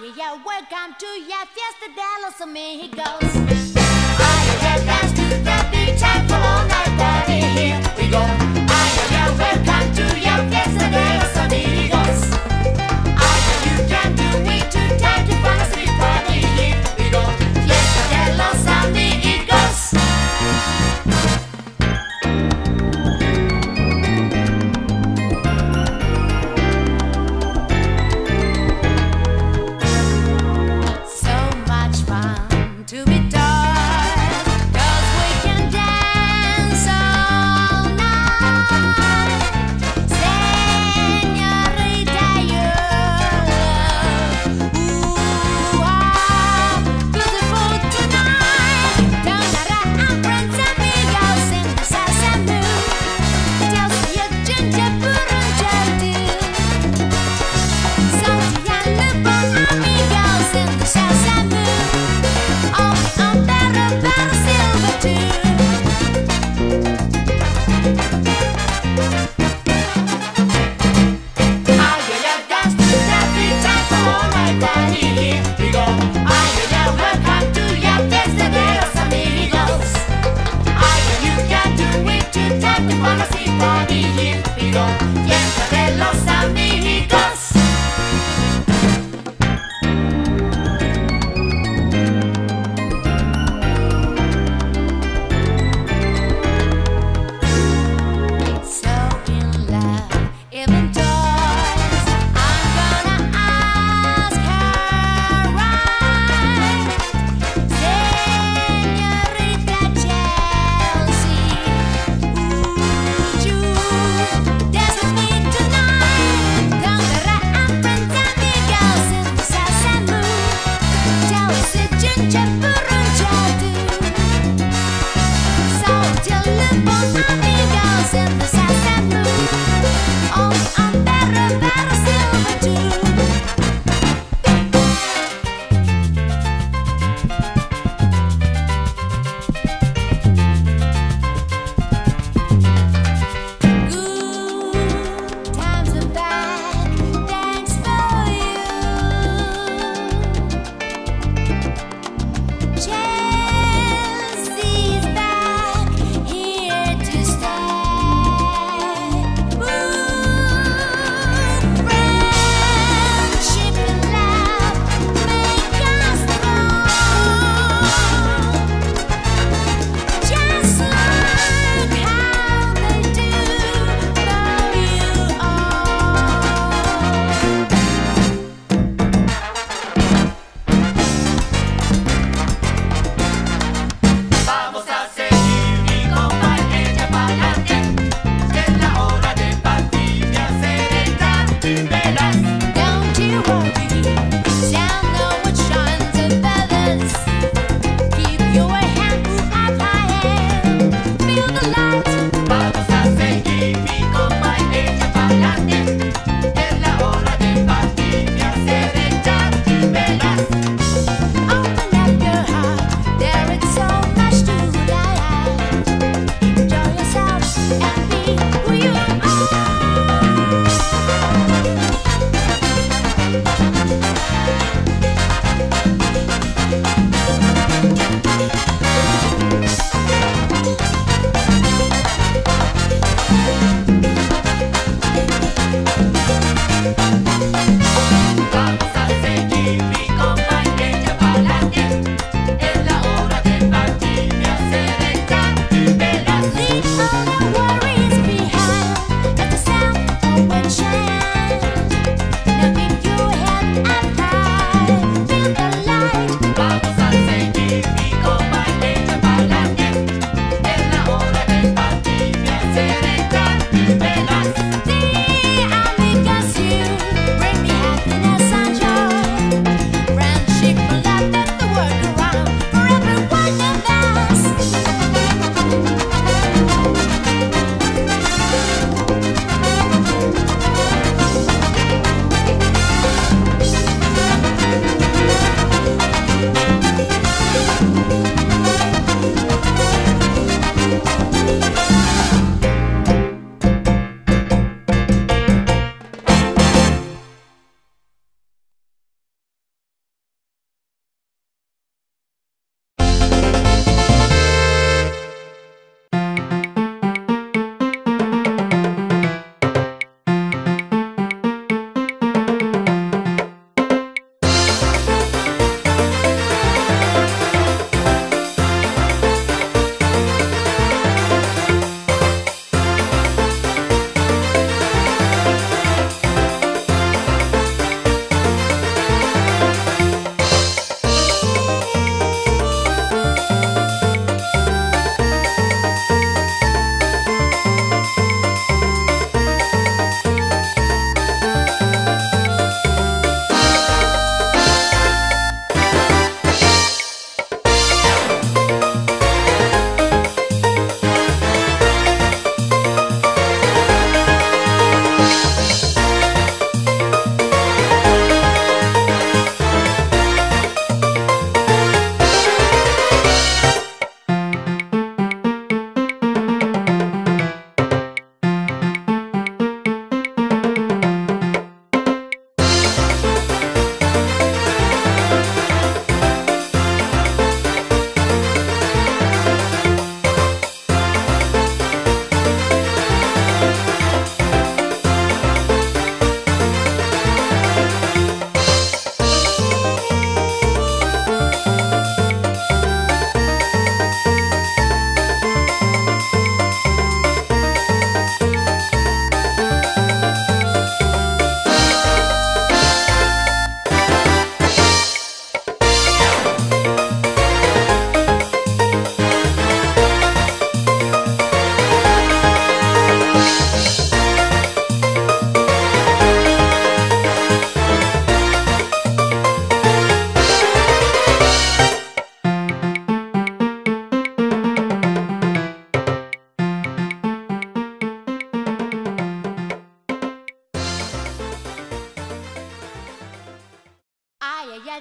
Ay, yeah, welcome to your Fiesta de los Amigos. Ay, yeah, dance to the beat and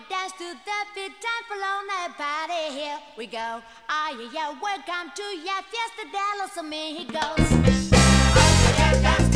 dance to the beat, time for lonely party. Here we go. Ah, yeah, yeah, welcome to your fiesta de los amigos. Oh, yeah,